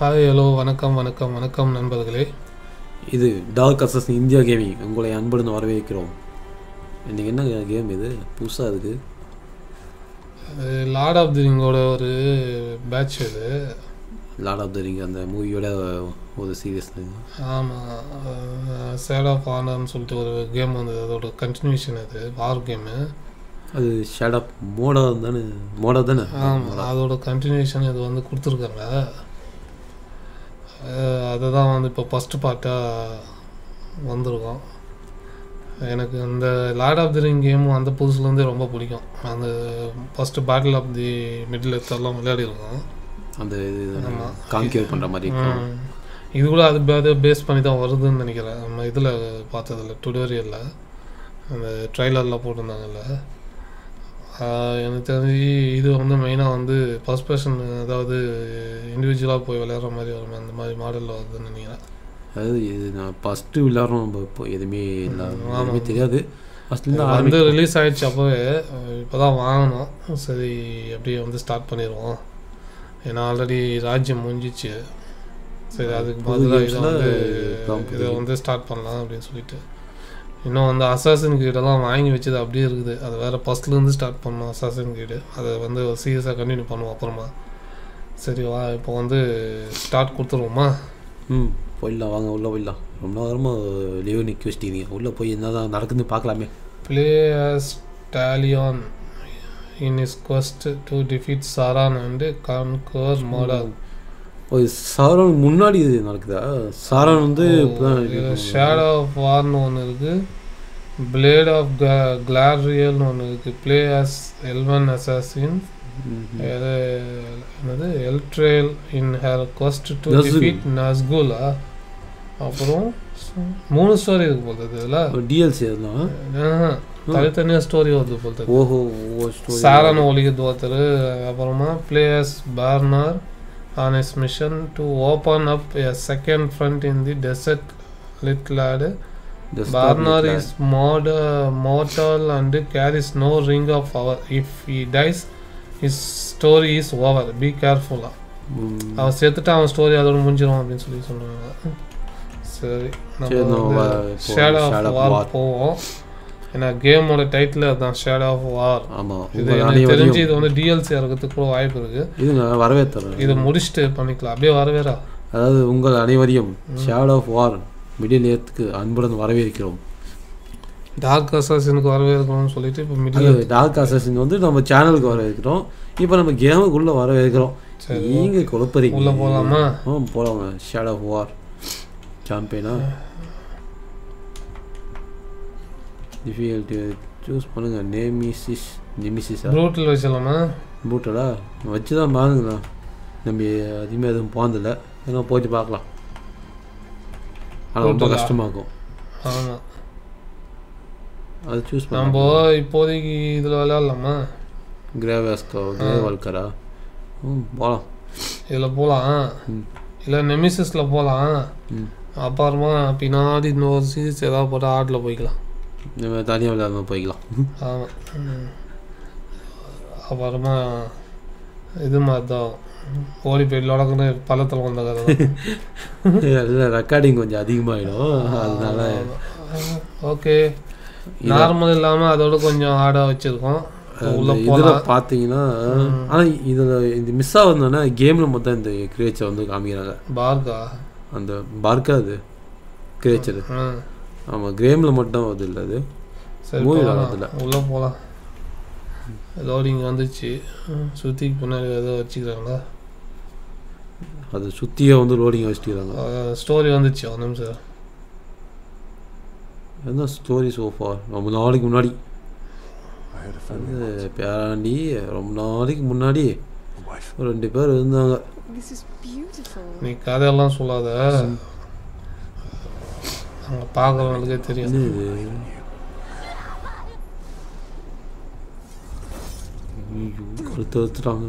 Hi hello வணக்கம் வணக்கம் வணக்கம் நண்பர்களே. இது டார்க் அசஸ் இந்தியா கேமிங் உங்களை அன்புடன் வரவேற்கிறோம். இன்னைக்கு என்ன கேம் இது? புதுசாக இருக்குது லார்ட் ஆஃப் தி ரிங்கோட ஒரு பேட்ச் இது. லார்ட் ஆஃப் த ரிங் அந்த மூவியோட ஒரு சீரியஸ் ஆமாம் சேட் ஆஃப் ஆனர்னு சொல்லிட்டு ஒரு கேம் வந்தது அதோட கண்டினியூஷன் அது வார் கேமு அது ஷேட் ஆஃப் மோடா தானே? மோடா தானே? ஆமாம் அதோட கண்டினியூஷன் இது வந்து கொடுத்துருக்காங்க. அதை தான் வந்து இப்போ ஃபஸ்ட்டு பார்ட்டாக வந்திருக்கோம். எனக்கு இந்த லார்ட் ஆஃப் தி ரிங் கேமும் அந்த புதுசுலேருந்தே ரொம்ப பிடிக்கும். அந்த first battle of the middle எத்தெல்லாம் விளையாடிருக்கோம். அந்த இது ஆமா. கான்கியூர் பண்ணுற மாதிரி. இது கூட அது அதை பேஸ் பண்ணி தான் வருதுன்னு நினைக்கிறேன். நம்ம இதில் பார்த்ததில்ல டுடோரியலில் அந்த ட்ரைலரில் போட்டிருந்தாங்கல்ல. எனக்கு தெரிஞ்சு இது வந்து மெயினாக வந்து ஃபஸ்ட் பர்சன் அதாவது இண்டிவிஜுவலாக போய் விளையாடுற மாதிரி வரும் அந்த மாதிரி மாடலில் வருதுன்னு நினைக்கிறேன். அதாவது இது நான் ஃபஸ்ட்டு விளாட்றோம் நம்ம இப்போ எதுவுமே. எதுவுமே தெரியாது. தான் வந்து ரிலீஸ் ஆயிடுச்சு அப்போவே. இப்போ தான் வாங்கினோம் சரி அப்படியே வந்து ஸ்டார்ட் பண்ணிடுவோம். ஏன்னா ஆல்ரெடி ராஜ்யம் முடிஞ்சிச்சு. சரி அதுக்கு புது பதிலாக இதை வந்து இதை. வந்து ஸ்டார்ட் பண்ணலாம் அப்படின்னு சொல்லிட்டு. இன்னும் வந்து அசாசன் கீடெல்லாம் வாங்கி வச்சது அப்படியே இருக்குது. அது வேறு ஃபஸ்ட்லேருந்து ஸ்டார்ட் பண்ணோம் அசாசன் கீடு அதை வந்து சீரியஸாக கண்டினியூ பண்ணுவோம் அப்புறமா. சரி வா இப்போ வந்து ஸ்டார்ட் கொடுத்துருவோமா? ம் போயிடலாம் வாங்க உள்ளே போயிடலாம். ரொம்ப நேரமாக லீவ் நிற்க வச்சிட்டீங்க. உள்ளே போய் என்ன தான் நடக்குதுன்னு பார்க்கலாமே. Play as Talion in his quest to defeat Saran and conquer Mordor. ஒரு சாரான் முன்னாடி இது நடக்குதா? சாரான் வந்து ஷேடோ ஆஃப் வார்னு ஒன்று இருக்கு. பிளேட் ஆஃப் கிளாரியல்னு ஒன்று இருக்கு. பிளே ஆஸ் எல்வன் அசாசின் ம். என்னது? Eltariel in her quest to. Defeat Nazgul அப்புறம் மூணு ஸ்டோரி இருக்கு போல இதில். டிஎல்சி அதெல்லாம் தனித்தனியாக ஸ்டோரி வருது போல ஓஹோ சாரன் ஒலிக்குது ஒருத்தர் அப்புறமா players Baranor On his mission to open up a second front in the desert லிட்லாடு burner is Modi mortal and carries no ring of power if he dies his story is over be கேர்ஃபுல்லா அவன் செத்துட்டு அவன் story அதோட முடிஞ்சிடும் அப்படின்னு சொல்லி சொன்னாங்க சரி சரி, நம்ம நம்ம வா- இப்போ shade Shadow of of war War. போவோம் ஏன்னா கேமோட டைட்டில் அதுதான் ஷேட் ஆஃப் வார் ஆமாம் இது எனக்கு தெரிஞ்சு இது வந்து டிஎல்சி இறக்கிறதுக்கு கூட வாய்ப்பு இருக்கு. இதுங்க வரவேற்றுறேன் இதை முடிச்சுட்டு பண்ணிக்கலாம். அப்படியே வரவேறா. அதாவது உங்கள் அனைவரையும் ஷேட் ஆஃப் வார் மிடில் ஏத்துக்கு அன்புடன் வரவேற்கிறோம். டார்க் அசாசினுக்கு வரவேற்கணும்னு சொல்லிட்டு இப்போ மிடில் டார்க் அசஸின் வந்து நம்ம சேனலுக்கு வரவேற்கிறோம். இப்போ நம்ம கேமுக்குள்ளே வரவேற்கிறோம். நீங்கள் குழப்பறீங்க. உள்ள போலாமா? ஆ போகலாங்க ஷேட் ஆஃப் வார் சாம்பியனா டிஃபிகல்ட்டி சூஸ் பண்ணுங்கள் நேமிசிஸ் நிமிசிஸா ப்ரூட்டில் வச்சிடலாமா? பூட்டடா வச்சு தான் பாருங்கண்ணா நம்ம அதிகமாக எதுவும் போனதில்ல. ஏன்னா போயிட்டு பார்க்கலாம். ஆனால் ரொம்ப? கஷ்டமாகும் ஆமாம் அது சூஸ் நம்ம பண்ண இப்போதைக்கு இதில் விளையாடலாமா? கிரேவாஸ்கோ கிரே வால்கரா ம் போகலாம் இதில் போகலாம். இல்லை நெமிசஸில் போகலாம் அப்புறமா பின்னாடி இன்னொரு சீரிஸ் ஏதாவது போட்டால் ஆட்டில் போய்க்கலாம். நம்ம தனியாக விளையாடாம போய்க்கலாம். ஆமாம் அப்புறமா இது மாதிரி தான் ஓடி போய் லொடக்குன்னு பள்ளத்தில் வந்த கதை ரெக்கார்டிங் கொஞ்சம் அதிகமாகிடும் அதனால ஓகே. நார்மல் இல்லாமல் அதோட கொஞ்சம் ஆடாக வச்சுருக்கோம். இதில் பார்த்தீங்கன்னா ஆனால் இதில் இது மிஸ் ஆகுதுன்னா கேமில் மொத்தம் இந்த கிரேச்சர் வந்து காமிக்கிறாங்க. பார்க்கா அந்த பார்க்கா அது. கிரேச்சர் ஆமாம் கேமில் மட்டும் வருது இல்லை அது. சரி Movie போகலாம் வரதுல. உள்ளே போகலாம் லோடிங் வந்துச்சு. சுற்றிக்கு பின்னாடி ஏதோ வச்சுக்கிறாங்களா? அது சுற்றியே வந்து லோடிங் வச்சுக்கிறாங்க. ஸ்டோரி வந்துச்சு ஒரு நிமிஷம். என்ன ஸ்டோரி சோஃபா ரொம்ப நாளைக்கு முன்னாடி. பேராண்டி ரொம்ப நாளைக்கு முன்னாடி. ரெண்டு பேர் இருந்தாங்க. This is beautiful. நீ கதையெல்லாம் சொல்லாத. அங்கே பார்க்குறவங்களுக்கே தெரியும். கழுத்து எடுத்துட்டாங்க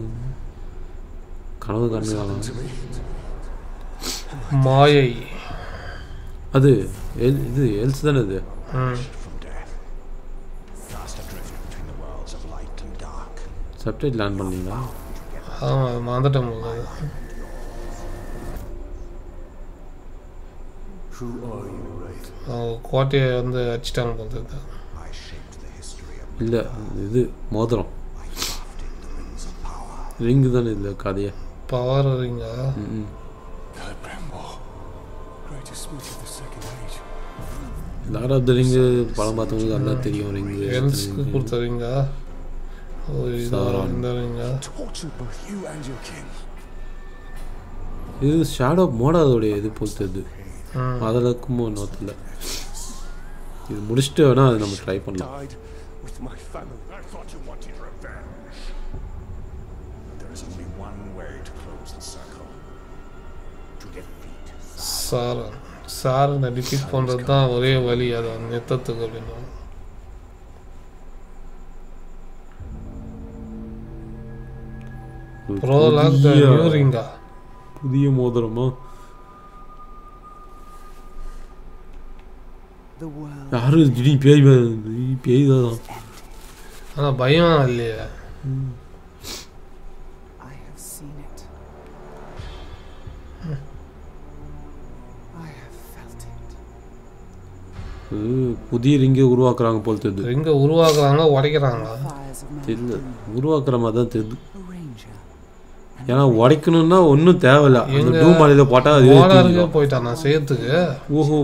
கனவு me. மாயை. அது இது எல்ஸ் தானே இது. சப்டைட் லேர்ன் பண்ணீங்களா? ஆமாம் மறந்துட்டேன் உங்களுக்கு Who are you, Wraith? அவங்க கோட்டையை வந்து அடிச்சிட்டாங்க போல இல்லை இது மோதிரம். ரிங்கு தானே இல்லை கதையை? பவர் ரிங்கா. லார்ட் ஆஃப் த ரிங்கு படம் பார்த்தவங்களுக்கு நல்லா தெரியும் ரிங்கு எல்ஸ்க்கு கொடுத்த ரிங்கா? ஓ. இந்த ரிங்கா. இது ஷேடோ மோடாதோடைய இது பொறுத்தது ம் அதில் இருக்குமோ நோத்தில் இது முடிச்சுட்டு வேணால் அது நம்ம ட்ரை பண்ணலாம். சாரன் சாரனை டிஃபீட் பண்ணுறது தான் ஒரே வழி அதை நிறுத்தத்துக்கு அப்படின்னா. புதிய மோதிரமா The world யாரும் திடீர்னு பேய். பேய் தான் ஆனால் பயம் இல்லையே I have seen it. I have felt it. இது புதிய ரிங்கை உருவாக்குறாங்க போல் தெரியுது ரிங்கை உருவாக்குறாங்க உடைக்கிறாங்க Fires of தெரியல உருவாக்குற மாதிரி தான் தெரியுது. ஏன்னா உடைக்கணும்னா ஒன்றும் தேவையில்ல அந்த எங்க டூ மாலையில் போட்டால் போயிட்டான் நான் செய்யறதுக்கு ஓஹோ.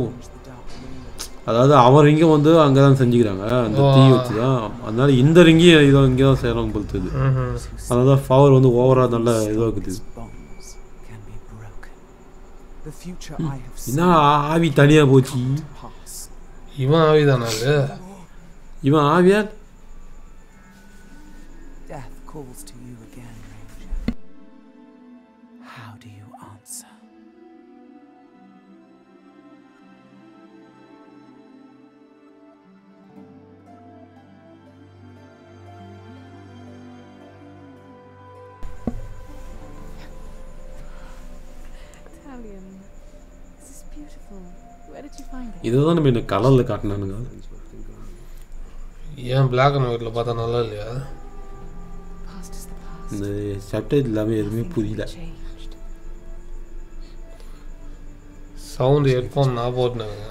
அதாவது அவர் ரிங்கை வந்து அங்கே தான் செஞ்சுக்கிறாங்க. அந்த தீ. வச்சு தான் அதனால இந்த ரிங்கையும் இதோ இங்கே தான் செய்கிறாங்க ம்ஹும். அதனால தான் பவர் வந்து ஓவராக நல்லா I have என்ன ஆவி தனியாக போச்சு. இவன் ஆவிதானா அது? இவன் ஆவியா? Did you find it? இதை தான் நம்ம இந்த கலரில் காட்டினானுங்க. ஏன் பிளாக் அண்ட் ஒயிட்ல பார்த்தா நல்லா இல்லையா. இந்த சப்டைட் இல்லாமல் எதுவுமே புரியல. சவுண்டு ஹெட்ஃபோன் நான் போட்டுனாங்க.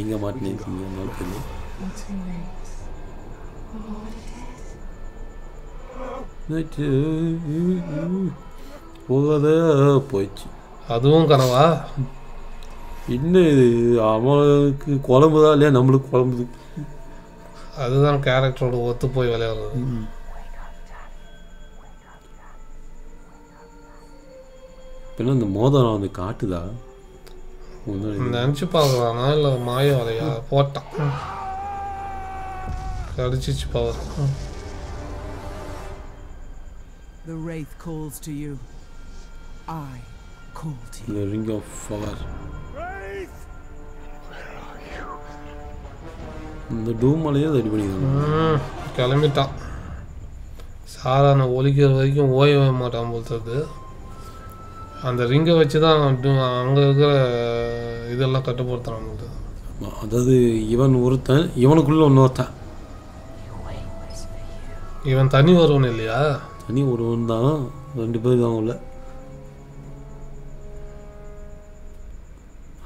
நீங்கள் மாட்டினீங்க நல்லா தெரியும் What's your name? போகாத போயிடுச்சு. அதுவும் கனவா? என்ன இது? அவனுக்கு குழம்புதா இல்லையா? நம்மளுக்கு குழம்புது அதுதான் கேரக்டரோட ஒத்து போய் விளையாடுறது. பின்ன இந்த மோதிரம் வந்து காட்டுதா? நினச்சி பார்க்கலானா இல்லை மாய வலையா போட்டான் கடிச்சிச்சு power The Wraith calls to you. I call to you. இந்த ரிங் ஆஃப் பவர் இந்த டூம் மலையே ரெடி பண்ணிக்கிறாங்க ம், கிளம்பிட்டான். சாதாரண ஒலிக்கிற வரைக்கும் ஓயவே மாட்டான் போல்றது அந்த ரிங்கை வச்சு தான் அங்கே இருக்கிற இதெல்லாம் கட்டுப்படுத்துறான் போல்து ஆமா, அதாவது இவன் ஒருத்தன் இவனுக்குள்ள இன்னொருத்தன். இவன் தனி வருவன் இல்லையா? தனி ஒருவன் தான் ரெண்டு பேர் தான்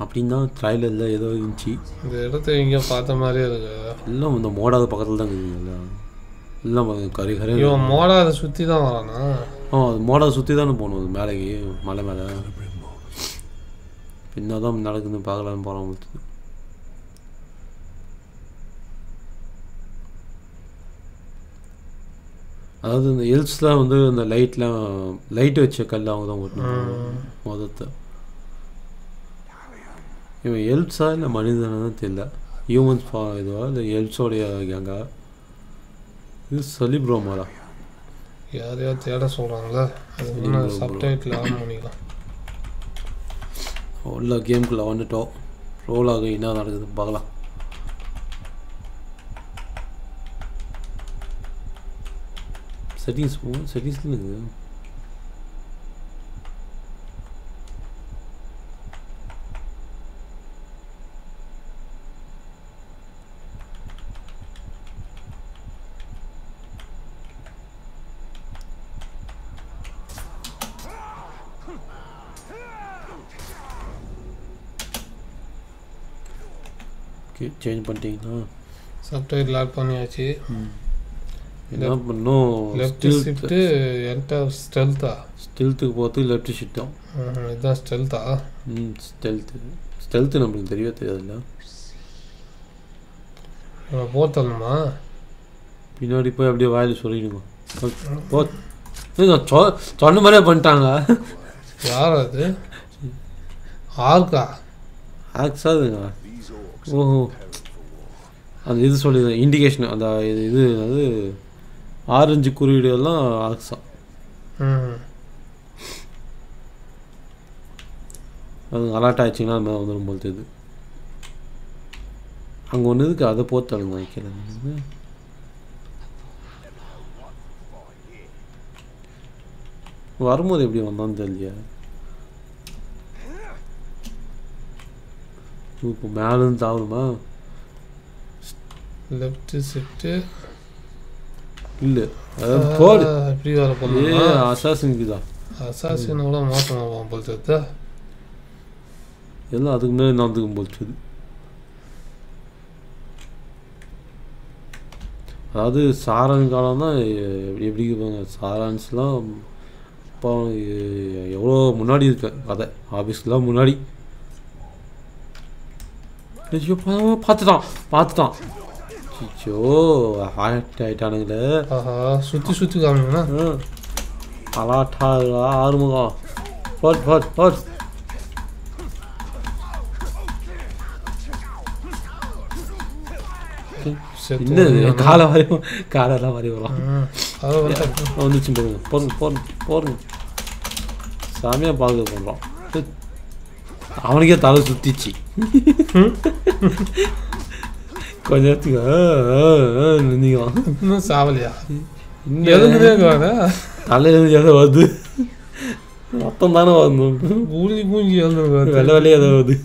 அப்படின்னு தான் ட்ரைலரில் ஏதோ இருந்துச்சு. இந்த இடத்த எங்கேயோ பார்த்த மாதிரியே இருக்கு. எல்லாம் இந்த மோடாத பக்கத்தில் தான் இருக்குது எல்லாம் கரை கரை இவன் மோடா அதை சுற்றி தான் வரானா? ஆ அது மோடா சுற்றி தானே போகணும் மேலேக்கு மலை மேலே. என்ன தான் நடக்குதுன்னு பார்க்கலான்னு போகிறோம் அதாவது இந்த எல்ஸ்லாம் வந்து அந்த லைட்லாம் லைட் வச்ச கல் அவங்க தான் ஓட்டணும். மொதத்தை இவன் எல்ப்ஸா இல்லை மனிதனா தான் தெரியல. ஹியூமன்ஸ் பா இதுவா இல்லை எல்ப்ஸோடைய கேங்கா இது சலிப்ரோமாடா யாரையோ தேட சொல்கிறாங்களே அது சப்டைட்டில் ஆன் பண்ணிக்கலாம். உள்ள கேமுக்குள்ளே வந்துட்டோம். ரோல் ஆக என்ன நடக்குது பார்க்கலாம். செட்டிங்ஸ் செட்டிங்ஸ்ல இருக்குது சேஞ்ச் பண்ணிட்டீங்களா சப்டைட்டில் ஆட் பண்ணியாச்சு. என்ன பண்ணும் லெஃப்ட் ஷிஃப்ட்டு என்டர் ஸ்டெல்த்தா ஸ்டெல்த்துக்கு போகிறதுக்கு லெஃப்ட் ஷிஃப்ட் தான். இதுதான் ஸ்டெல்த்தா ம் ஸ்டெல்த்து ஸ்டெல்த்து நம்மளுக்கு தெரியவே தெரியாதுல்ல. நம்ம போத்தலமா பின்னாடி போய் அப்படியே வாயில் சொல்லிடுங்க. போ. சொன்ன மாதிரியே பண்ணிட்டாங்க. யார் அது? ஆர்க்கா? ஆக்ஸாதுங்க ஓஹோ. அந்த இது சொல்லி இண்டிகேஷன் அந்த இது இது அது ஆரஞ்சு குறியீடு எல்லாம் ம். அது அலர்ட் ஆயிடுச்சிங்கன்னா அது மாதிரி வந்துடும் போல் தெரியுது. அங்கே ஒன்று இருக்கு அதை போத்தாளுங்க வைக்கிறது வரும்போது எப்படி வந்தான்னு தெரியலையா இப்போ மேலேருந்து தாவணுமா லெஃப்ட் ஷிஃப்ட்டு இல்லை அதாவது போடு இப்படி வர ஏ போகலாம் அசாசினுக்கு தான் அசாசினை மோசமாக போகும் போல் தெரியுதா எல்லாம் அதுக்கு முன்னாடி நடந்துக்கும் போச்சுது அதாவது சாரான் காலம் தான் எப்படி இருப்பாங்க சாரான்ஸ்லாம் இப்போ எவ்வளோ முன்னாடி இருக்கு கதை ஆஃபீஸ்க்குலாம் முன்னாடி. ஐயோ, பா- பார்த்துட்டான் பார்த்துட்டான் ஐயோ ஹார்ட் ஆயிட்டானுங்களே சுற்றி சுற்றி காமிங்கண்ணா அலாட்டா ஆறுமுகம் போட் போட் போட் என்னது? காலை வரையும் காலெல்லாம் வரையும் வரும் வந்துச்சு போடுங்க போடுங்க போடுங்க போடுங்க சாமியாக பாதுகாப்பு பண்ணுறோம் அவனுக்கே தலை சுத்திச்சு. கொஞ்ச நேரத்துக்கு இன்னும் சாவலியா? இன்னும் எழுந்துட்டே இருக்காங்க தலையில ஏதோ வருது. ரத்தம் தானே வரணும் கூஞ்சி எழுந்துருக்காங்க வெள்ளை வெள்ளையே ஏதோ வருது.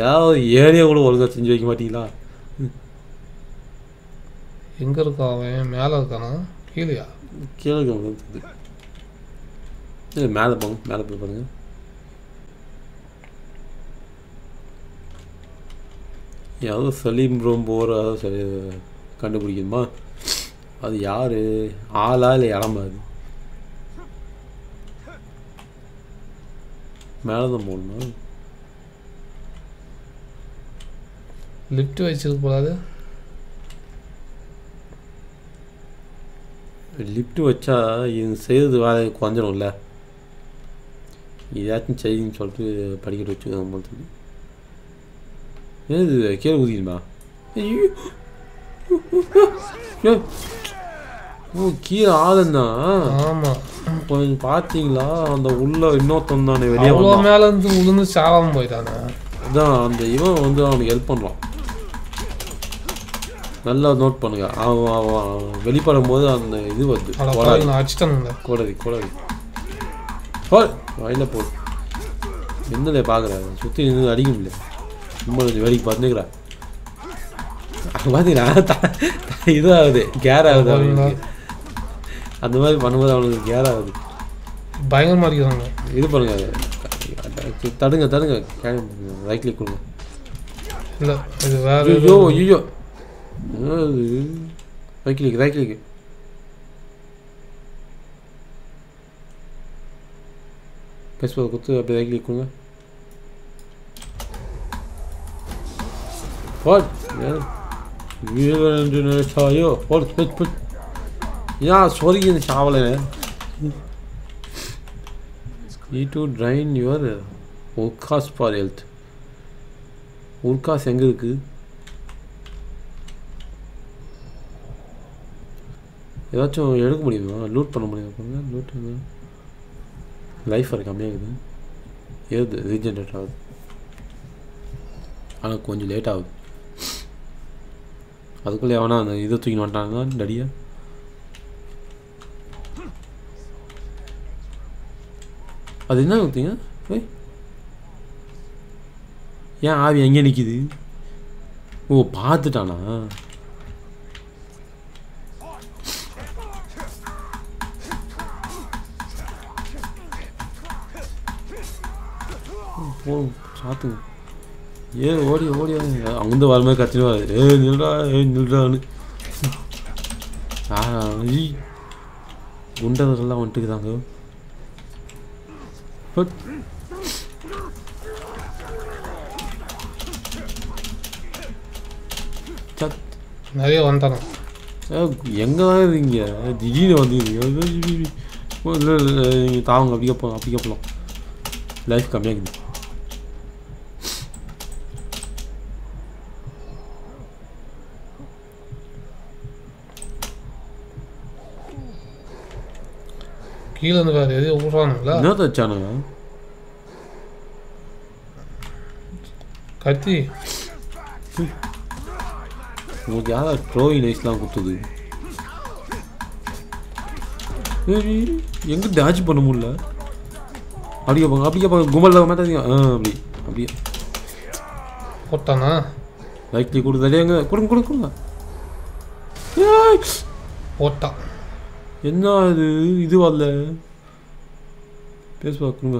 ஏதாவது ஏரியா கூட ஒழுங்கா செஞ்சு வைக்க மாட்டீங்களா? எங்க இருக்கா அவன்? மேல இருக்கானா? கீழயா? கீழே வந்து இல்லை மேலே போங்க மேலே போய் பாருங்க. யாவது சலீம் ரோம் போகிற சரி கண்டுபிடிக்கணுமா? அது யார்? ஆளா இல்லை இடமா அது? மேலே தான் போகணுமா? லிஃப்ட் வச்சிருக்க கூடாது லிஃப்ட் வச்சா இது செய்கிறது வேலை குறைஞ்சிரும்ல. இதாச்சும் செய்யுன்னு சொல்லிட்டு படிக்கட்டு வச்சுக்கோங்க போல தெரியுது. ஏது கீழே ஐயோ. ஓ கீழே ஆளுந்தான் ஆமா. கொஞ்சம் பார்த்தீங்களா? அந்த உள்ள இன்னொருத்தன் தானே வெளியே மேல இருந்து விழுந்து சாவாம போயிட்டானே. அதான் அந்த இவன் வந்து அவனுக்கு ஹெல்ப் பண்ணுறான் நல்லா நோட் பண்ணுங்க. அவன் அவன் வெளிப்படும் போது அந்த இது வருது. கோடாரி. கோடரி ஹோ வாயில போ. என்னலே பார்க்குற சுற்றி நின்று அடிக்க முடியல கொஞ்சம் வேடிக்கை பார்த்துக்கிறா த- இதாகுது. கேர் ஆகுது அவனுக்கு. அந்த மாதிரி பண்ணும்போது அவனுக்கு கேர் ஆகுது. பயங்கரமா அடிக்கிறாங்க. இது பண்ணுங்க. தடுங்க தடுங்க. ரைட் கிளிக் கொடுங்க. இல்ல இது வேற ஐயோ ஏதோ- ஐயோ right click right click Facebook கொடுத்து அப்படியே ரைட் கிளிக் கொடுங்க. போட் வீரன்று நினைச்சாயோ போட் போட் போட் ஏன் சொருகி இந்த சாவலை? E to drain your Uruks for health Uruks எங்கே இருக்குது ஏதாச்சும் எடுக்க முடியுமா? லூட் பண்ண முடியுமா? பாருங்க லூட் லைஃப் வர கம்மியாகுது ஏது ரீஜென்ரேட் ஆகுது. ஆனால் கொஞ்சம் லேட் ஆகுது. அதுக்குள்ளே எவனா அந்த இதை தூக்கின்னு வந்துட்டாங்க டடியா அது என்ன கொடுத்தீங்க ஏய். ஏன் ஆவி எங்கே நிற்கிது ஓ பார்த்துட்டானா? போகும் சாத்துங்க ஏ ஓடி ஓடி அங்கேருந்து வர மாதிரி கத்திடுவாரு ஏ நில்றா ஏ ஈ குண்டவர்கள்லாம் வந்துட்டுக்குதாங்க பட் நிறைய வந்துட்டானு எங்கே தான் இருக்கீங்க திடீர்னு வந்தீங்க தாங்க அப்படியே போகலாம் அப்படியே போகலாம் லைஃப் கம்மியாகுது கீழே இருந்து வேறு எதையும் விடுறானுங்களா என்ன தச்சானுங்க கத்தி. உங்களுக்கு யாரா ட்ரோய் நைஸ்லாம் கொடுத்தது எங்க டேஜ் பண்ண முடியல? அப்படியே போங்க அப்படியே போங்க கும்பலில் மாட்டாதீங்க ஆ அப்படி அப்படியே. போட்டானா? லைட்லி கொடுத்தாலே எங்க கொடுங்க கொடுங்க கொடுங்க. போட்டான். என்ன இது இது வரல. பேசுவா கொடுங்க.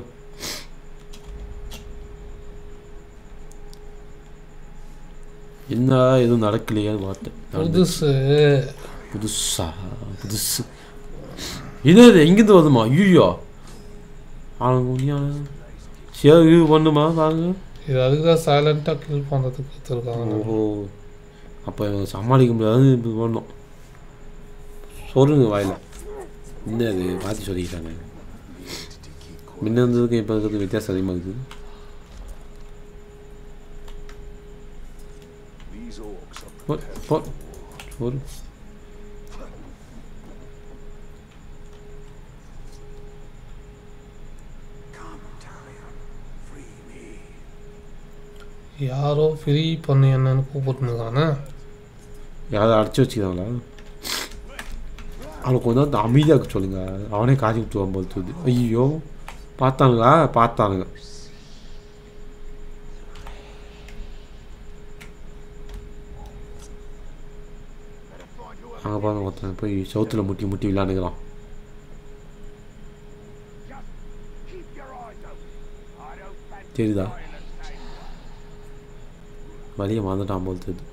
என்ன எதுவும் நடக்கலையான்னு பார்த்தேன் புதுசு. புதுசா? புதுசு. இது இது எங்கேருந்து வருதுமா? ஐயோ ஆளுங்க சரி இது பண்ணுமா? பாருங்க இது அதுக்கு தான் சைலண்ட்டாக கில் பண்ணுறதுக்கு கொடுத்துருக்காங்க. ஓஹோ. அப்போ சமாளிக்க முடியாது இப்படி பண்ணோம். சொல்லுங்க வாயில. என்ன அது மாற்றி சொல்லிக்கிட்டாங்க முன்ன இருந்ததுக்கு இப்போ இருக்கிறது வித்தியாசம் அதிகமாக இருக்குது ஒரு. யாரோ ஃப்ரீ பண்ணு என்னன்னு கூப்பிட்டுருக்கானே யாராவது அடைச்சி வச்சுக்கிறாங்களா அவனுக்கு கொஞ்சம் நேரம் அமைதியாக இருக்க சொல்லுங்க அவனே காஞ்சி விட்டுவான் போல் தூது ஐயோ பார்த்தானுங்களா பார்த்தானுங்க அங்கே பாருங்க ஒருத்தன் போய் சவுத்தில் முட்டி முட்டி விளாண்டுக்கிறான் தெரியுதா வழியை மறந்துட்டான் போல் தெரியுது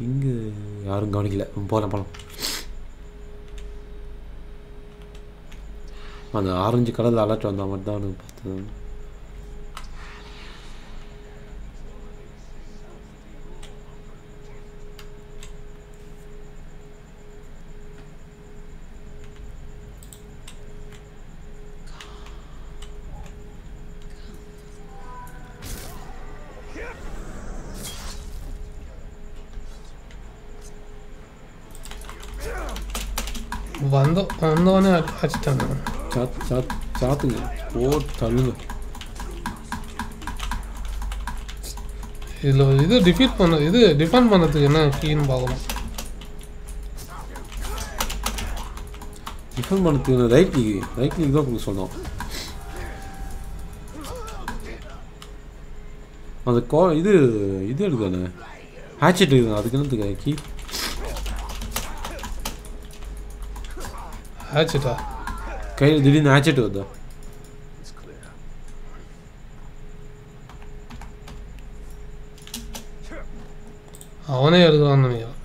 இங்கே யாரும் கவனிக்கல. போகலாம் போகலாம் அந்த ஆரஞ்சு கலரில் அலர்ட் வந்தால் மட்டும்தான் அவனுக்கு பார்த்தது வந்தவனே அடி- அடிச்சிட்டாங்க சாத் சாத் சாத்துங்க போட்டு தள்ளுங்க இதில் இது டிஃபீட் பண்ண இது டிஃபெண்ட் பண்ணுறதுக்கு என்ன கீன்னு பார்க்கணும் டிஃபன் பண்ணுறதுக்கு ரைட் லீக் ரைட் லீக் தான் கொடுக்க சொன்னோம் அந்த கோ இது இது எடுக்கானே ஹேட்செட் எடுக்கணும் அதுக்கு என்னத்துக்கு கீ ஆச்சுட்டா கையில் திடீர்னு ஹேட்செட் வருதா. அவனே எடுக்கிறான்னு நினைக்கிறேன்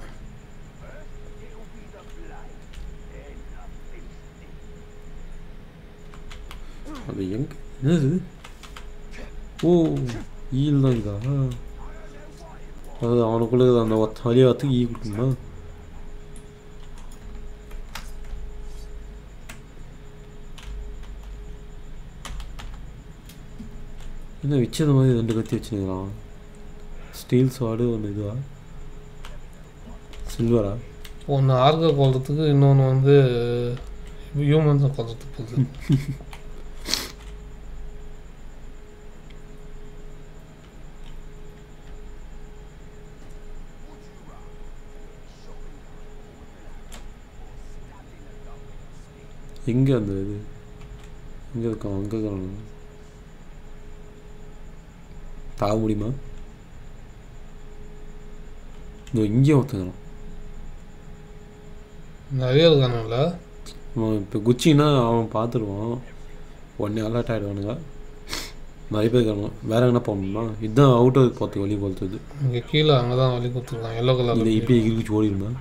அது எங்க என்னது ஓ ஈல் தான் இதா அது அவனுக்குள்ள அந்த ஒத்த வழியை வத்துக்கு ஈ கொடுக்குமா என்ன வச்சது மாதிரி ரெண்டு கத்தி வச்சுருக்கிறான் ஸ்டீல் ஸ்வாடு ஒன்று இதுவா? சில்வரா ஒன்று ஆர்கை கொல்றதுக்கு இன்னொன்று வந்து ஹியூமன்ஸை கொல்றதுக்கு புது எங்கே அந்த இது? எங்கே இருக்கான் அங்கே இருக்கான் தாக முடியுமா இதோ இங்கே ஒருத்தங்கிறான் நிறைய இருக்கானுங்கள அவன் இப்போ குச்சின்னா அவன் பார்த்துருவான் உடனே அலர்ட் ஆகிடுவானுங்க நிறைய பேர் இருக்கானுங்க வேற என்ன பண்ணணும்னா இதுதான் அவுட்டர் போகிறதுக்கு வழி போகிறது இங்கே கீழே அங்கே தான் வழி கொடுத்துருக்கான் எல்லோ இல்லை கலர் இப்போ எகிரிச்சு ஓடிடுமா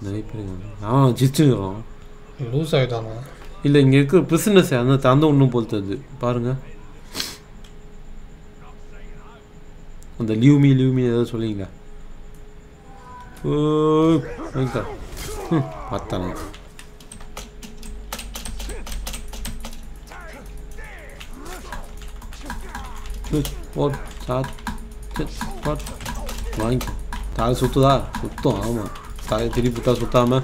நிறைய பேர் இருக்காங்க அவன் லூஸ் ஆகிட்டானா இல்லை இங்கே இருக்கிற பிரிசனஸ் அந்த தந்த ஒன்றும் பொறுத்தது பாருங்க அந்த லீவ் மீ லீவ் மீ ஏதாவது சொல்லிங்களா ஓ வாங்கிக்கா ம் பார்த்தானே போட் சாத் போட் வாங்கிக்கோ தாய் சுத்துதா சுத்தம் ஆமாம் தாய் திருப்பி புத்தா சுத்தாம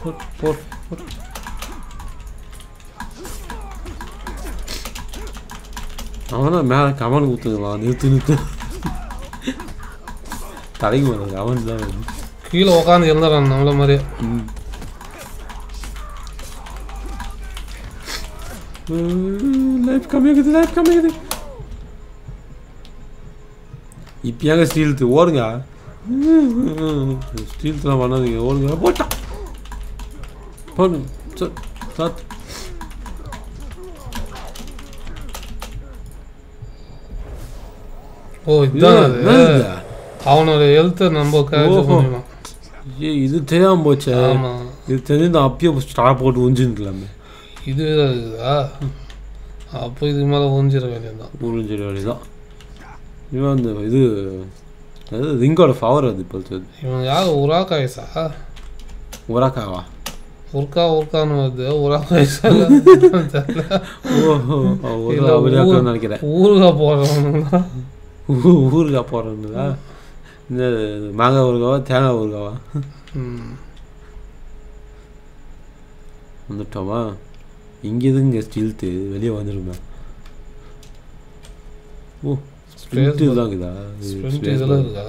போட் போட் போட் அவனா மேலே கமன் ஊற்றுங்களாம் நிறுத்து நிறுத்து. தலைக்கு மேலே அவன் தான். கீழே உட்காந்து இருந்தான் நம்மள மாதிரியே ம். லைஃப் கம்மியாகுது லைஃப் கம்மியாகுது இப்பயாங்க ஸ்டீல்த்து ஓடுங்க. ஸ்டீல்த்லாம் பண்ணாதீங்க ஓடுங்க. போட்டான் போடு ச- சாத். ஓ இதுதான் அது? அவனோட ஹெல்த்தை நம்ம. முடியுமா ஏய் இது தெரியாம போச்சே இது தெரிஞ்சு நான் அப்பயே ஸ்டார் போட்டு உஞ்சிருக்கலாமே இது இருக்குதா அப்போ இதுக்கு மேலே ஊஞ்சிட வேண்டியதுதான் உறிஞ்சிட வேண்டியதான் இவன் அந்த இது அதாவது ரிங்கோட பவர் அது இப்போ இவன் யார் உரா காய்ஸா உராக்காவா உர்கா உர்கான்னு வருது உரா காய்ஸா ஓஹோ நினைக்கிறேன் ஊருகா போடுறவனுங்களா ஊறுகாய் போடுறதுங்களா? இந்த மாங்காய் ஊறுகாவா தேங்காய் ஊறுகாவா? வந்துட்டோமா? இங்கே எதுங்க ஸ்டில்த்து? வெளியே வந்துருங்க ஓ ஸ்பிரிண்ட் bar. தான் இதா? ஸ்ப்ரிண்ட் இதெல்லாம் இருக்கா?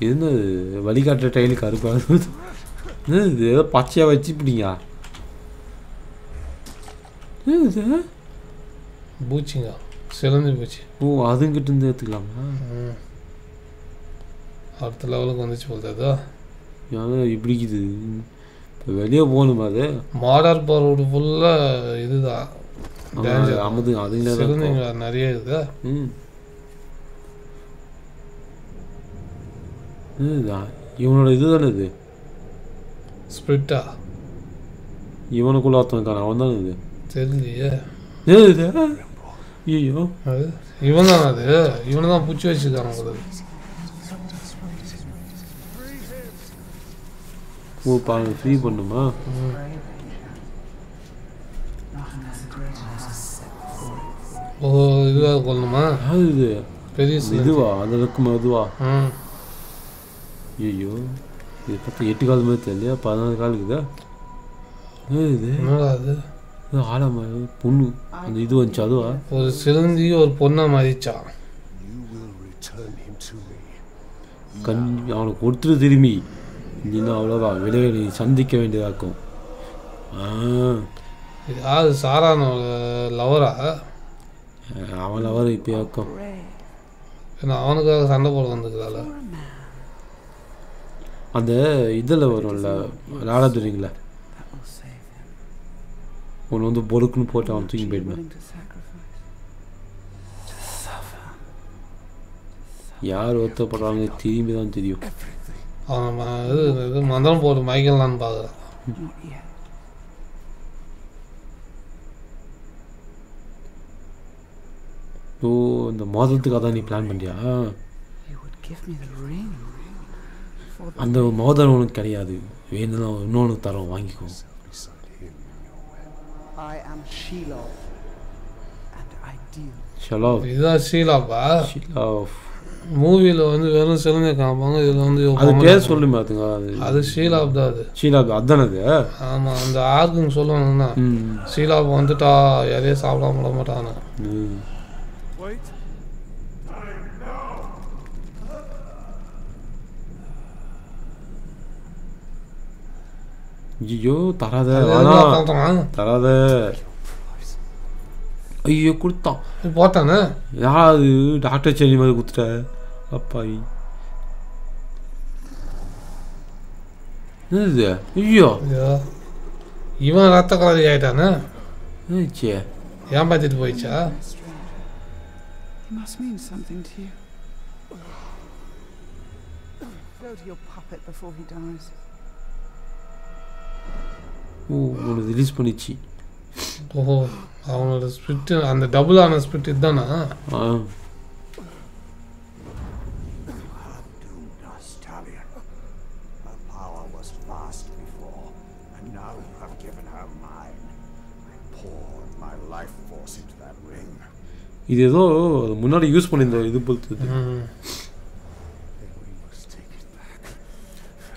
இது என்ன? வழிகாட்டுற டைலு கருப்பாக என்ன இது ஏதோ பச்சையாக வச்சு இப்படிங்க? என்ன இது பூச்சிங்க. சிலந்தி பூச்சி. ஓ அதுங்கிட்ட இருந்து எடுத்துக்கலாமா ம். அடுத்த லெவலுக்கு வந்துச்சு போகுது ஏன்னா இப்படிக்குது. இப்போ வெளியே போகணுமா அது? மாடர் பரோடு ஃபுல்லாக இதுதான். அமது அதுங்களே தான் சிலந்திங்க நிறைய இருக்குதா. ம். இதுதான் இவனோட இது தானே இது? ஸ்பிரிட்டா. இவனுக்குள்ள ஒருத்தன் இருக்கான் அவன் தானே இது? தெரியலையே இது? ஐயோ அது இவன் தான் அது. இவனை தான் பிடிச்சி வச்சுருக்காங்க போல ஓ பாருங்க ஃப்ரீ பண்ணுமா? ஓ இதுவாக கொள்ளணுமா? இது? பெரிய. இதுவா அந்த இருக்குமா இதுவா ஐயோ இது பார்த்தா எட்டு கால் மாதிரி தெரியலையா? பதினாறு கால் இருக்குதா? இது? என்னடா அது ஆழமா பொண்ணு. அந்த இது வந்துச்சு அதுவா? ஒரு சிலந்தி ஒரு பொண்ணை மதிச்சான் You will return him to me. கண் அவனுக்கு கொடுத்துரு திரும்பி. இல்லைன்னா அவ்வளோதான் விலையை நீ சந்திக்க வேண்டியதாக்கும். யாரு சாரானோட லவரா அவன் அவர் இப்போயாக்கும். Pray ஏன்னா அவனுக்காக சண்டை போட வந்துக்கிறாள் அந்த இதில் வரும்ல save him. ஒன்று வந்து பொறுக்குன்னு போட்டு sacrifice. To suffer. யார் ஒருத்தப்படுறாங்க திரும்பி தான் தெரியும் Everything. அவன் ம- இது மந்திரம் போட்டு மயக்கலான்னு பார்க்குறான். ஓ இந்த மோதிரத்துக்காக தான் நீ பிளான் பண்ணியா அந்த மோதிரம் உனக்கு கிடையாது வேணும்னா இன்னொன்று தரோம் வாங்கிக்கோ I am Shiloh. And I deal. Shiloh இதுதான் ஷீலாப்பா ஷிலா மூவியில் வந்து வெறும் சிலந்தி காமிப்பாங்க இதில் வந்து அது பேர். சொல்லு மாத்துங்க அது அது ஷீலாப் தான் அது ஷீலா அதானே அது ஆமாம் அந்த ஆர்க்குன்னு சொல்லுவாங்கன்னா ம் ஷீலாப் வந்துட்டா யாரையும் சாப்பிடாம விட மாட்டாங்க ம். Wait. ஐயோ தராத? தராத ஐயோ கொடுத்தான் போட்டானே யாராவது டாக்டர் செடி மாதிரி கொடுத்துட்ட அப்பாவி என்னது? ஐயோ ஐயோ இவன் ரத்த கலரி ஆயிட்டானே ஏமாத்திட்டு போயிடுச்சா must mean something to you. Go to your puppet before he dies. உனக்கு ரிலீஸ் பண்ணிச்சு. ஓஹோ அவனோட ஸ்பிரிட் அந்த டபுள் ஆன ஸ்பிரிட் இதுதானா? ஆ. Doomed us, Talion. Her power was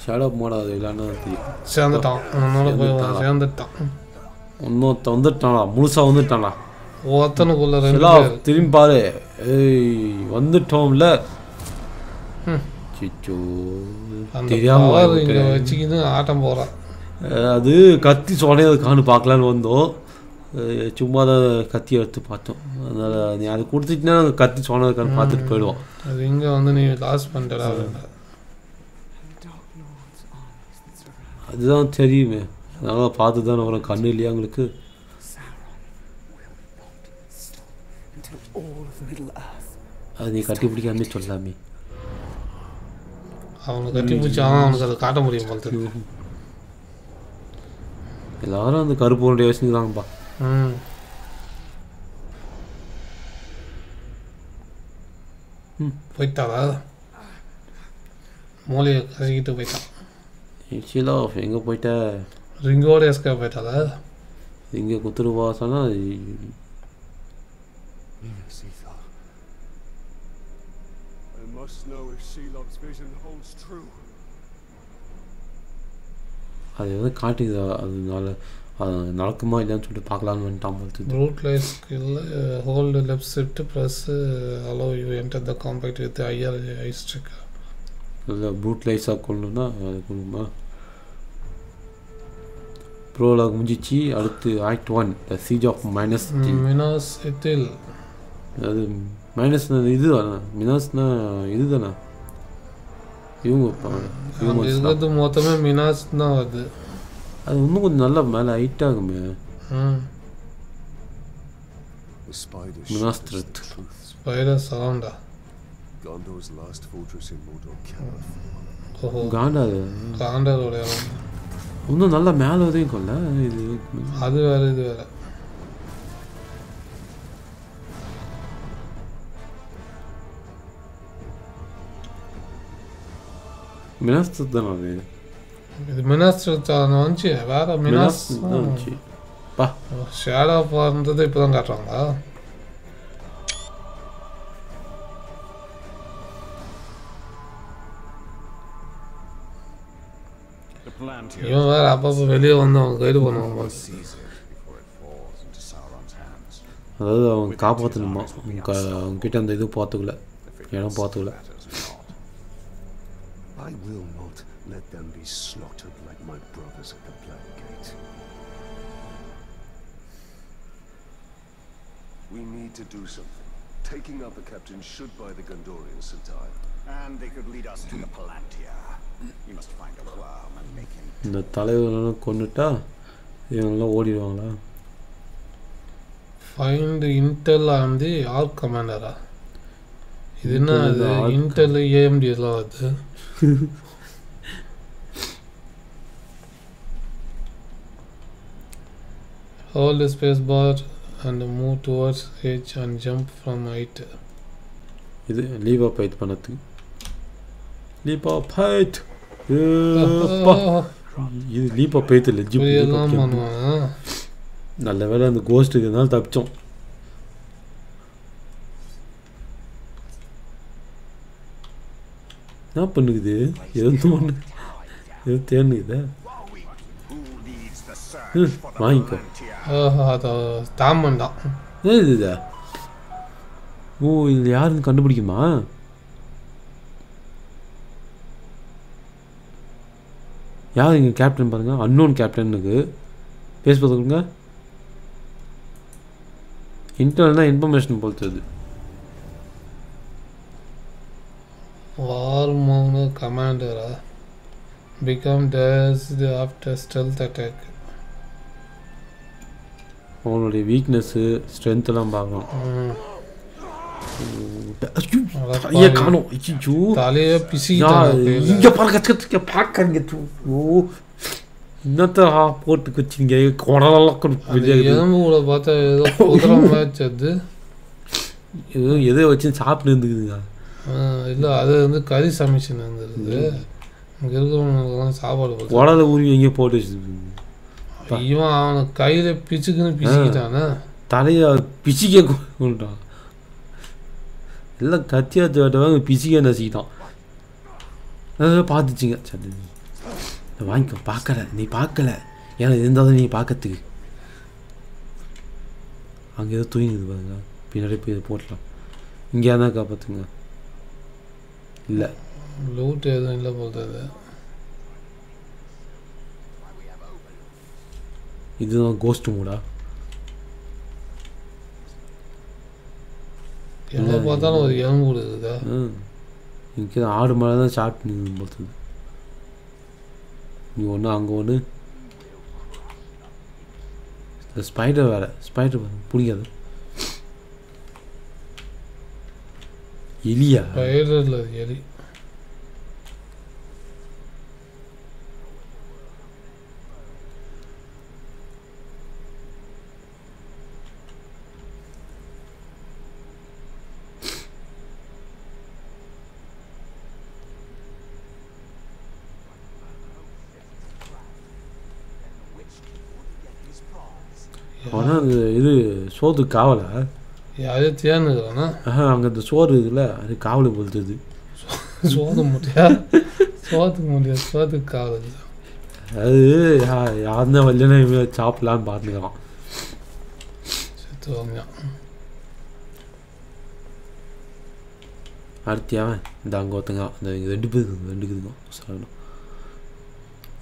shadow மோட அது இல்லைன்னா சேர்ந்துட்டான் போய் சேர்ந்துட்டானா? இன்னொருத்த வந்துட்டானா முழுசா வந்துட்டானா ஒருத்தனுக்குள்ள ரெண்டு திரும்பி பாரு ஏய் வந்துட்டோம்ல. சிச்சோ தெரியாம. வச்சுக்கின்னு ஆட்டம் அஹ் அது கத்தி சொன்னது காணு பார்க்கலான்னு வந்தோம் சும்மா தான் கத்தி எடுத்து பார்த்தோம் அதனால் நீ அது கொடுத்துட்டுனா கத்தி சொன்னதுக்கான பார்த்துட்டு போயிடுவோம் அது இங்க வந்து நீ லாஸ் பண்ணிட்டடா அதுதான் தெரியுமே. அதனால் பார்த்து தானே வரோம் கண்ணு இல்லையா உங்களுக்கு? அது நீ கட்டி பிடிக்காமே சொல்லாமே அவனை கட்டி பிடிச்சி அவன் அவனுக்கு அதை காட்ட முடியும் போல தெரியுது. எல்லாரும் அந்த கருப்பு யோசிக்கிறாங்கப்பா ம். ம். போயிட்டாளா? மூளையை கசக்கிட்டு போயிட்டான். ஷீலா எங்கே போயிட்ட? ரிங்கோட எஸ்கே போயிட்டாளா? இங்கே குத்துருவா சொன்னால். அது எதாவது காட்டுது அதனால அது நடக்குமா இல்லையான்னு சொல்லிட்டு பார்க்கலான்னு வந்துட்டான் போல root light skill hold left shift plus allow you enter the compact with IR ஐஸ்ட்ரிக் இல்லை ப்ரூட் லைஸாக கொள்ளணும்னா அது கொடுமா ப்ரோலாக் முடிஞ்சிச்சு அடுத்து act one the siege of Minas Minas இத்தில் அது மைனஸ் இது தானே? மினாஸ்னா இது தானே? இவங்க. இருக்கிறது மொத்தமே மினாஸ் தான் வருது அது இன்னும் கொஞ்சம் நல்லா மேலே ஹைட் ஆகுமே ம். The spider Minas shares Tirith. the truth. Spider சரௌண்டா Gondor's last fortress in Mordor cannot fall. காண்டா அது காண்டரோட இடம். இன்னும் நல்லா மேலே வரையும் கொள்ள இது அது வேற இது வேற. மினாஸ் தானே அது இது மினாஸ் வந்துச்சு வேற மினாஸ் இருந்துச்சு பா. ஷேடோ போகிறது இப்போ தான் காட்டுறாங்களா? இவன் வேற அப்பப்போ வெளியே வந்து அவங்க கைடு பண்ணுவாங்க போல. seize it before it falls into Sauron's hands. அதாவது அவங்க காப்பாற்றணுமா அவங்க அவங்க கிட்ட அந்த இது பார்த்துக்கல If it இடம் பார்த்துக்கல matters not. I will not let them be slaughtered like my brothers at the Black Gate. We need to do something. Taking out the captain should buy the Gondorians some time. And they could lead us to the Palantir. இந்த தலைவரெல்லாம் கொண்டுட்டா இவங்கெல்லாம் ஓடிடுவாங்களா find intel on the orc கமாண்டரா இது என்ன அது. Intel AMD எல்லாம் வருது Hold the space bar and move towards edge and jump from height. இது லீவா பைத் பண்ணதுக்கு லீபா பைத் இது லீபா பைத் இல்லை ஜிப் இப்படியெல்லாம் பண்ணுவான் நல்ல வேளை அந்த கோஸ்ட் இருக்கிறதுனால தப்பிச்சோம். என்ன பண்ணுக்குது? எது ஒன்று எது தேனுக்குதா? வாங்கிக்கோ. அது தாமன் தான். ஏ இது? இதா ஓ இது யாருன்னு கண்டுபிடிக்குமா? யார் இங்கே கேப்டன் பாருங்க? அன்னோன் கேப்டனுக்கு பேஸ் பார்த்துக்கோங்க இன்டர்னல்னா இன்ஃபர்மேஷன் பொறுத்தது. வார் மௌன கமாண்டரா become dust after stealth attack அவனுடைய வீக்னஸ்ஸு ஸ்ட்ரென்த் எல்லாம் ஐயா காணும் ஐயோ தலையே பிசிக்கிட்டாங்க இங்க பாருங்க கத்துக்க பார்க்கறீங்க ஓ இன்னத்த போட்டு வச்சிங்க குடலெல்லாம் கொண்டு வெளியே இருக்குது. எலும்பு கூட பார்த்தா ஏதோ குதிரை மேட்ச் அது ஏதோ எதை வச்சு சாப்பிட்டு இருந்துக்குதுங்க இல்ல அது வந்து கறி சமைச்சுன்னு இருந்தது இங்க இருக்கிறவங்களுக்கெல்லாம் சாப்பாடு குடலை ஊறி எங்கேயோ போட்டு வச்சிருக்கு இவன் அவனை கையில பிச்சுக்குன்னு பிச்சுக்கிட்டானே தலையை பிசிக்க கொண்டுட்டான் எல்லாம் கத்தியா தேட்டவங்க பிசிக்க நசிக்கிட்டான் பார்த்துச்சிங்க சரி வாங்கிக்கோ. பார்க்கல. நீ பார்க்கல. ஏன்னா இருந்தால் தான் நீ பார்க்கறதுக்கு. அங்கே ஏதோ தூங்கிது பாருங்க. பின்னாடி போய் இதை போட்டலாம். இங்கே தான் காப்பாற்றுங்க இல்லை. லூட் எதுவும் இல்லை போகிறது இதுதான் கோஸ்ட் மூடா எங்க பார்த்தாலும் ஒரு எலும்பு இருக்குதா இங்கே ஆடு மேலே தான் நின்று போகிறது இங்கே ஒன்று அங்கே ஒன்று இந்த ஸ்பைடர் வேறு ஸ்பைடர் பிடிக்காது. எலியா? பயிரில் எலி ஆனால் அது இது சோறு காவலா? தேனுக்குறானா ஆஹா அங்கே அந்த சோறு இருக்குல்ல அது காவல் பொறுத்தது சோது முடியா சோத்துக்கு முடியாது சோத்துக்கு காவல்? அது யாருன்னா வரலன்னா இவன் சாப்பிடலான்னு பார்த்துக்கலாம் அடுத்தியாவன் இந்த அங்கே ஒருத்தங்க இந்த ரெண்டு பேர் இருக்குது ரெண்டு இருக்குதுங்க சாகணும்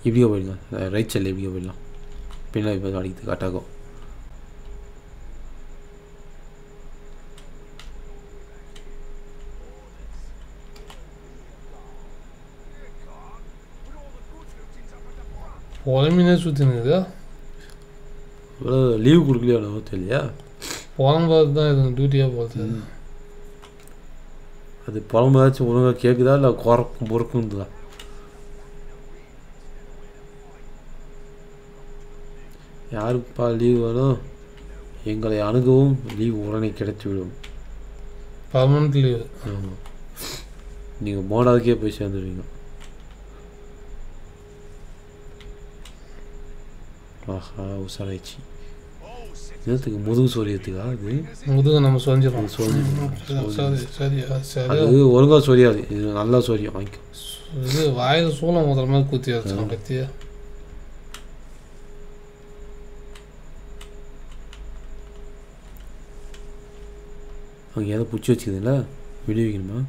இப்படியோ போயிடுங்க. ரைட் சைடில் இப்படியோ போயிடலாம். பின்னாடி போய் அடிக்கிறது கட்டாகும் புலம்பினே சுற்றினுக்குதா இவ்வளோ லீவ் கொடுக்கலையோ என்னவோ தெரியலையா? புலம்பாது தான் இது டியூட்டியாக போகிறது அது புலம்பு ஒழுங்காக கேட்குதா இல்லை குறக்கும் பொறுக்குன்றதா யாருக்குப்பா லீவ் வரும் எங்களை அணுகவும் லீவ் உடனே கிடைத்துவிடும் பர்மனெண்ட் லீவு ஆமாம் நீங்கள் மோடாதுக்கே போய் சேர்ந்துடுவீங்க ஆஹா உசாராய்ச்சி. நேரத்துக்கு முதுகு சொரியத்துக்கா அது முதுகு நம்ம சொரிஞ்சிடும். சரி சரி சரி அது ஒழுங்காக சொரியாது இது நல்லா சொரியும் வாங்கிக்கோ இது வாயில் சூளம் முதல் மாதிரி குத்தி வச்சான் பத்தியா அங்கே ஏதோ பிடிச்சி வச்சுக்குதுல்ல வெளியே வைக்கணுமா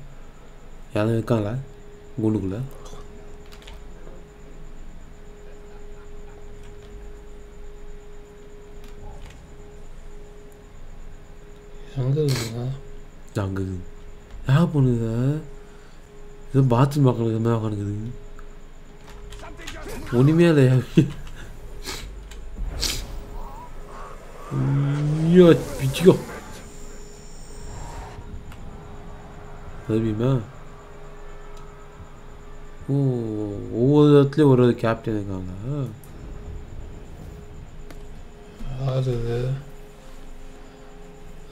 யாரும் இருக்காங்களா? குண்டுக்குள்ளே? எங்கே இருக்குங்க அங்கே இருக்குது யார் பண்ணுது ஏதோ பாத்ரூம் பார்க்கறது மாதிரி உட்காந்துக்குது ஒன்றுமே இல்லையா ஐயோ பிச்சுக்கோ தெரியுமா ஓ ஒவ்வொரு இடத்துலையும் ஒரு ஒரு கேப்டன் இருக்காங்க யார்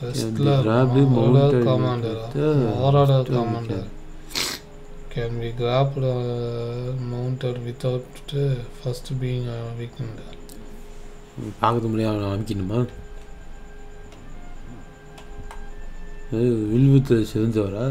இது be grabbed, mounted commander with the- ஆர்ஆர் to- commander can be grabbed mounted without first being weakened பார்க்கறது முடியாது அமைக்கணுமா வில்வித்து சிறந்தவரா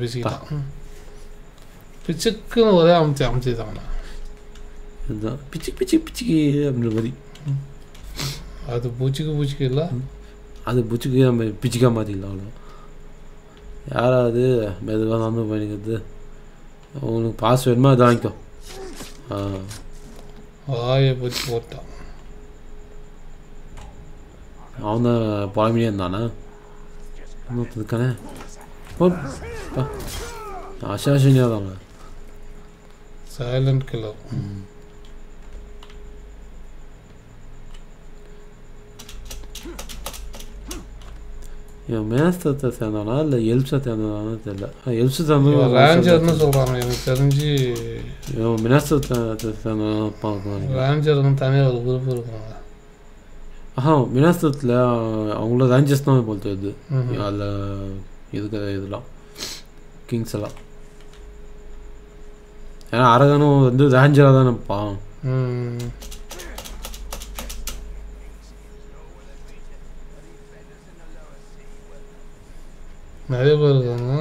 பிசிக்கிட்டான் பிச்சுக்குன்னு ஒரே அமைச்சு அமைச்சுதாங்கண்ணா இதுதான் பிச்சு பிச்சு பிச்சுக்கு அப்படின்ற மாதிரி அது பூச்சிக்கு பூச்சிக்கு இல்லை அது புச்சுக்கு நம்ம பிச்சுக்கா மாற்றிக்கலாம் அவ்வளோ யாராவது மெதுவாக நடந்து பண்ணிக்கிறது உங்களுக்கு பாஸ் வேணுமா அதை வாங்கிக்கோ ஆ வாயை பூச்சி போட்டான் அவன் தான் புலம்பினே இருந்தானா இன்னொருத்தர் இருக்கானே அசாசினியாக தாங்க சைலண்ட் கில்லர் இவன் மேஸ்தத்தை சேர்ந்தானா இல்லை எல்ப்ஸை சேர்ந்தானு தெரியல எல்ப்ஸை சேர்ந்து ரேஞ்சர்னு சொல்கிறாங்க எனக்கு தெரிஞ்சு இவன் மினாஸ்தத்தை சேர்ந்தானா பார்க்கலாம் ரேஞ்சர்னு தனியாக ஒரு குரூப் இருக்காங்க ஆஹா மினாஸ்தத்தில் அவங்கள ரேஞ்சர்ஸ் தான் போல் தெரியுது ம்ஹும். இதுக்கு இதெல்லாம். கிங்ஸ் எல்லாம். ஏன்னா அரகனும் வந்து ரேஞ்சராக தான் நிற்பான் நிறைய பேர் இருக்காங்க.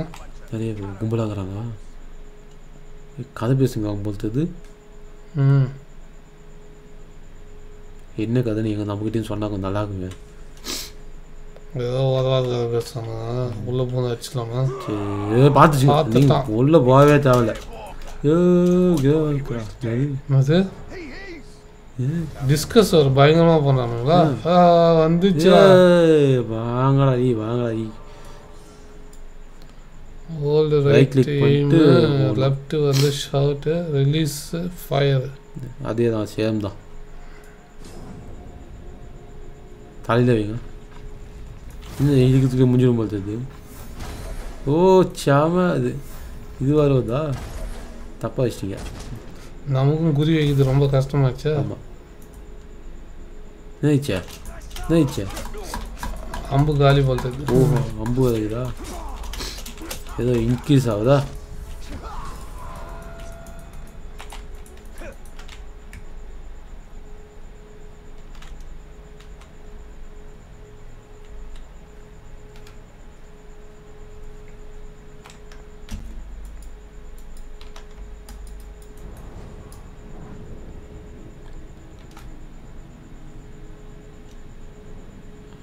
நிறைய பேர் கும்பலாகிறாங்க கதை பேசுங்க அவங்க ம் என்ன கதை நீங்கள் நம்மகிட்டயும் சொன்னா கொஞ்சம் நல்லா இருக்குங்க ஏதோ உதவாத பேசுறாங்க உள்ளே போந்து அடிச்சிக்கலாமா சரி பார்த்துச்சு. உள்ளே போகவே தேவையில்ல. என்னது? டிஸ்கஸ் ஒரு பயங்கரமாக பண்ணுறானுங்களா வந்துச்சு? வாங்கடா ஈ வாங்கடா ஈ ஓல்டு ரைட் போகணும். லெஃப்ட் வந்து ஷவுட்டு ரிலீஸ் ஃபயர் அதே தான் சேம் தான். தலையில் வைங்க. இன்னும் இழுக்கிறதுக்கு முடிஞ்சிடும் போல் தெரியுது. ஓ சாம அது. இது வருவதா தப்பாக வச்சிட்டீங்க. நமக்கும் குறி வைக்கிறது ரொம்ப கஷ்டமாச்சா. ஆமாம் நினைச்சா நினைச்சா அம்பு காலி போல்றது ஓஹோ அம்பு வருதா ஏதோ இன்க்ரீஸ் ஆகுதா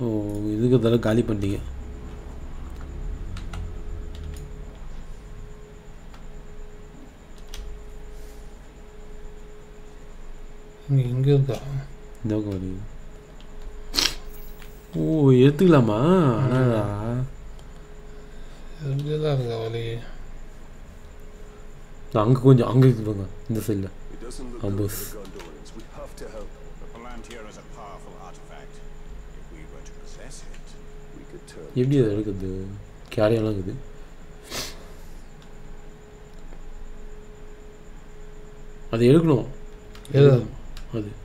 ஓ இதெல்லாம் காலி பண்ணிட்டீங்க. இங்கே இருக்கா? இந்த வருது ஓ எடுத்துக்கலாமா? அடடா. எப்படியெல்லாம் இருக்கா வழி அங்க கொஞ்சம் அங்க இருக்குங்க இந்த சைடில் It எப்படி அதை எடுக்கிறது? கேரியெல்லாம் இருக்குது. அது எடுக்கணும். அது.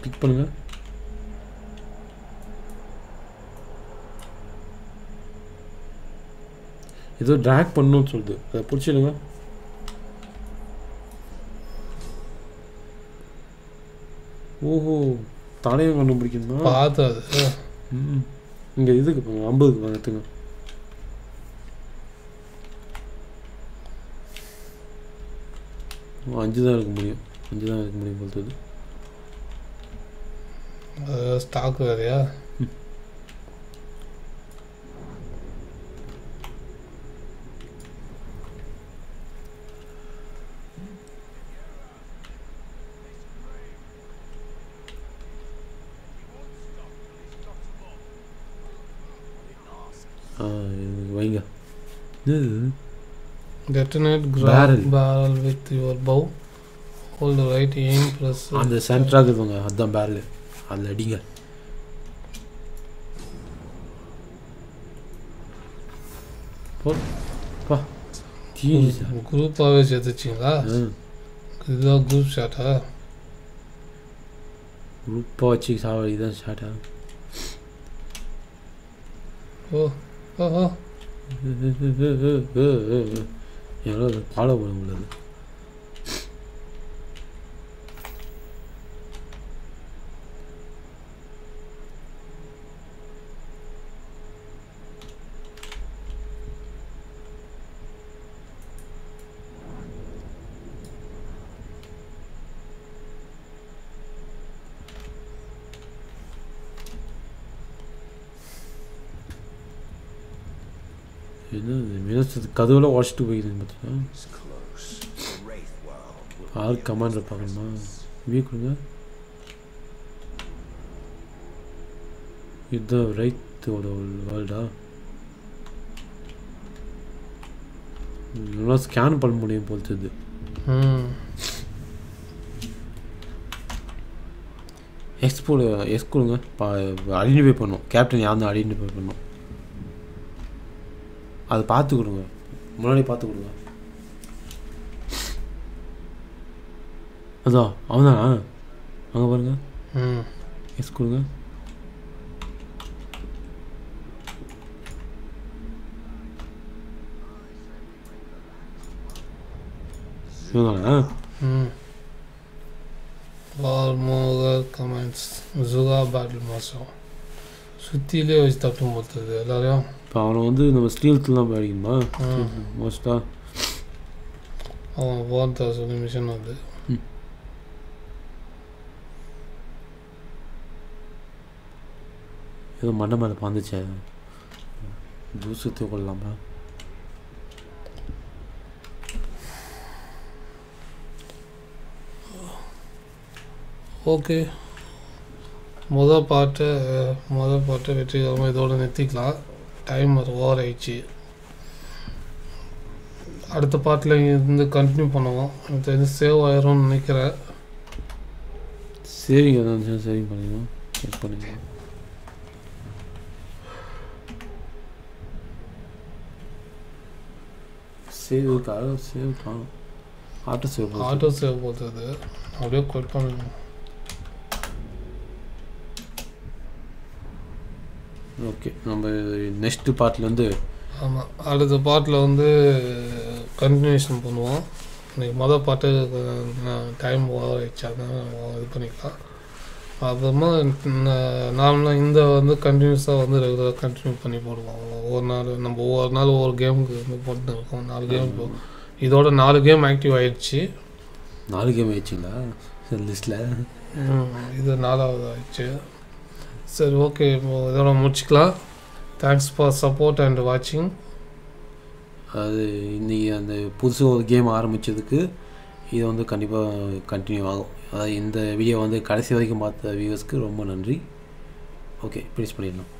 கிளிக் பண்ணுங்க. ஏதோ ட்ராக் பண்ணணும்னு சொல்லுது. அதை பிடிச்சிடுங்க. ஓஹோ தலையும் கண்டுபிடிக்கணுமா? பார்த்து அது ம் இங்கே இதுக்கு போங்க ஐம்பதுக்கு போங்க எடுத்துங்க. அஞ்சு தான் இருக்க முடியும். அஞ்சு தான் இருக்க முடியும் போல் ஸ்டாக் வேறையா ஆ இது வைங்க grab barrel. with your bow. Hold the right aim press அந்த சென்ட்ராக இருக்குங்க அதுதான் பேரல் அதில் அடிங்க. போ குரூப்பாகவே சேர்த்துச்சிங்களா? இதுதான் குரூப் ஷாட்டா குரூப்பாக வச்சு சாவடி தான் ஆகும் ஓ ஓ. ஓ எவ்வளோ முடியாது மினஸ் கதவுலாம் உடச்சிட்டு போயிடுது பார்த்தீங்கன்னா ஆள் its பார்க்கணுமா. இவே கொடுங்க. இதுதான் ரைத்தோட வேர்ல்டா நல்லா ஸ்கேன் பண்ண முடியும் போல் தெரியுது. ம். எக்ஸ் போடு எக்ஸ் கொடுங்க பா ஐடென்டிஃபை பண்ணும். கேப்டன் யாருன்னு ஐடென்டிஃபை பண்ணும். அதை பார்த்து கொடுங்க. முன்னாடி பார்த்து கொடுங்க. அதான் அவன்தானா அங்கே பாருங்க. ம். எஸ் கொடுங்க. இவன்தானா ம். வால்மோகர் கமெண்ட்ஸ். ஜுகா பேட்டில் மாதம் சுற்றிலே வச்சு தட்டு மொத்தது எல்லாரையும் இப்போ அவனை வந்து நம்ம ஸ்டீல்த்துலாம் போய் அடிக்கணுமா? ம். மோஸ்ட்டாக அவன் போகிறத சொல்லி மிஷன் வந்து ஏதோ மண்டை மேலே பாந்துச்சே ஜூஸ் ஊற்றி கொள்ளலாமா ஓகே. மொதல் பாட்டு மொதல் பாட்டு வெற்றிகரமாக இதோட நிறுத்திக்கலாம். டைம் அது ஓவர் ஆயிடுச்சு. அடுத்த பாட்டில் இருந்து கண்டினியூ பண்ணுவோம். எனக்கு தெரிஞ்சு சேவ் ஆயிரும்னு நினைக்கிறேன். சேவிங் இருந்துச்சுன்னா சேவிங் பண்ணிக்கணும் செக் பண்ணிக்கலாம் சேவ் சேவ் காணும் ஆட்டோ சேவ் ஆட்டோ சேவ் போகுது அப்படியே கொட் பண்ணணும் ஓகே நம்ம நெக்ஸ்ட் பார்ட்லேருந்து ஆமாம் அடுத்த பாட்டில் வந்து கண்டினியூஷன் பண்ணுவோம். இன்னைக்கு மொதல் பாட்டு டைம் நம்ம இது பண்ணிக்கலாம். அப்புறமா நார்மலாக இந்த வந்து கண்டினியூஸாக வந்து ரெகுலராக கண்டினியூ பண்ணி போடுவோம். ஒவ்வொரு நாள் நம்ம ஒவ்வொரு நாள் ஒவ்வொரு கேமுக்கு வந்து போட்டு இருக்கோம். நாலு கேம் இதோட நாலு கேம் ஆக்டிவ் ஆயிடுச்சு. நாலு கேம் ஆயிடுச்சுங்களா? லிஸ்ட்டில் இது நாலாவது ஆயிடுச்சு. சரி ஓகே இப்போது இதோட முடிச்சுக்கலாம். தேங்க்ஸ் ஃபார் சப்போர்ட் அண்ட் வாட்சிங் அது இன்றைக்கி அந்த புதுசு ஒரு கேம் ஆரம்பித்ததுக்கு இது வந்து கண்டிப்பாக கண்டினியூ ஆகும். அதாவது இந்த வீடியோ வந்து கடைசி வரைக்கும் பார்த்த வியூவர்ஸ்க்கு ரொம்ப நன்றி. ஓகே ப்ளீஸ் பண்ணிடலாம்.